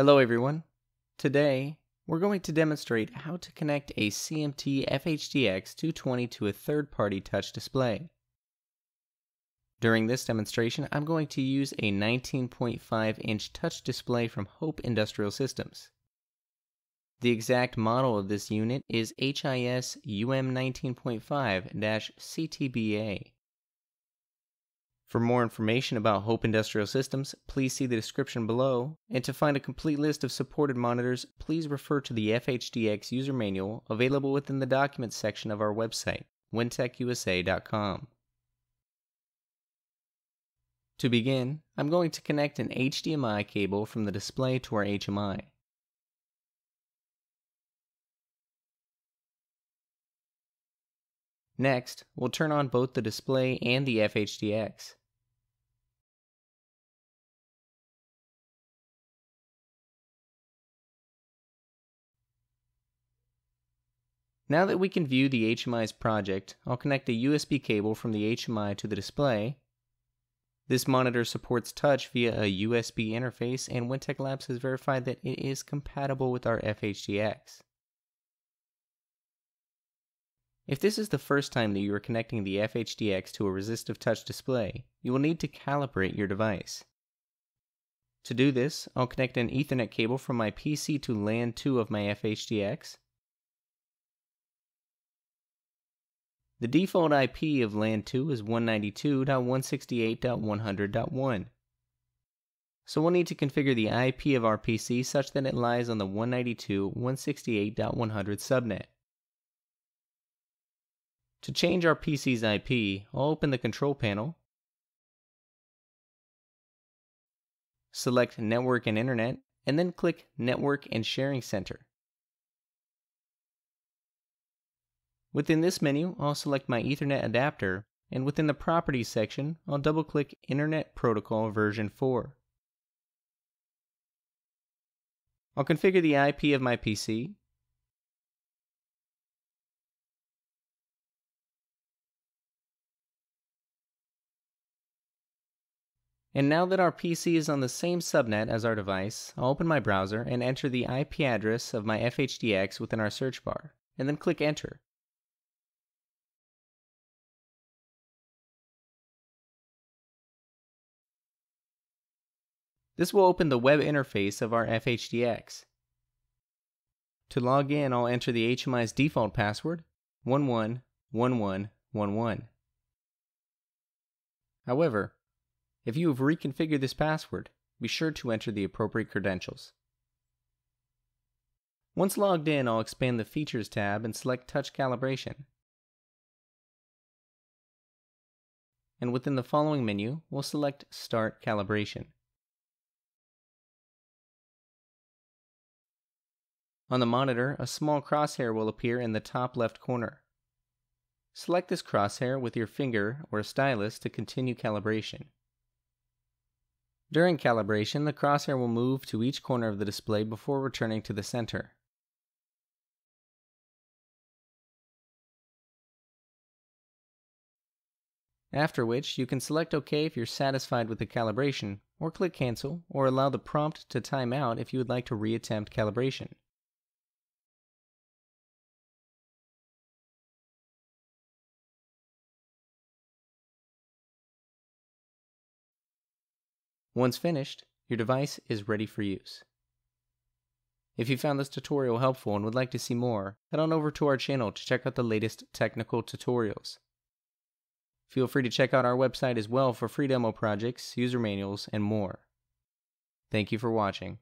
Hello everyone. Today, we're going to demonstrate how to connect a CMT FHDX 220 to a third-party touch display. During this demonstration, I'm going to use a 19.5 inch touch display from Hope Industrial Systems. The exact model of this unit is HIS UM 19.5-CTBA. For more information about Hope Industrial Systems, please see the description below, and to find a complete list of supported monitors, please refer to the FHDX user manual available within the documents section of our website, weintekusa.com. To begin, I'm going to connect an HDMI cable from the display to our HMI. Next, we'll turn on both the display and the FHDX. Now that we can view the HMI's project, I'll connect a USB cable from the HMI to the display. This monitor supports touch via a USB interface and Weintek Labs has verified that it is compatible with our FHDX. If this is the first time that you are connecting the FHDX to a resistive touch display, you will need to calibrate your device. To do this, I'll connect an Ethernet cable from my PC to LAN 2 of my FHDX The default IP of LAN 2 is 192.168.100.1. So we'll need to configure the IP of our PC such that it lies on the 192.168.100 subnet. To change our PC's IP, I'll open the control panel, select Network and Internet, and then click Network and Sharing Center. Within this menu, I'll select my Ethernet adapter, and within the Properties section, I'll double-click Internet Protocol version 4. I'll configure the IP of my PC, And now that our PC is on the same subnet as our device, I'll open my browser and enter the IP address of my FHDX within our search bar, and then click Enter. This will open the web interface of our FHDX. To log in, I'll enter the HMI's default password, 111111. However, if you have reconfigured this password, be sure to enter the appropriate credentials. Once logged in, I'll expand the Features tab and select Touch Calibration. And within the following menu, we'll select Start Calibration. On the monitor, a small crosshair will appear in the top left corner. Select this crosshair with your finger or a stylus to continue calibration. During calibration, the crosshair will move to each corner of the display before returning to the center. After which, you can select OK if you're satisfied with the calibration, or click Cancel, or allow the prompt to time out if you would like to reattempt calibration. Once finished, your device is ready for use. If you found this tutorial helpful and would like to see more, head on over to our channel to check out the latest technical tutorials. Feel free to check out our website as well for free demo projects, user manuals, and more. Thank you for watching.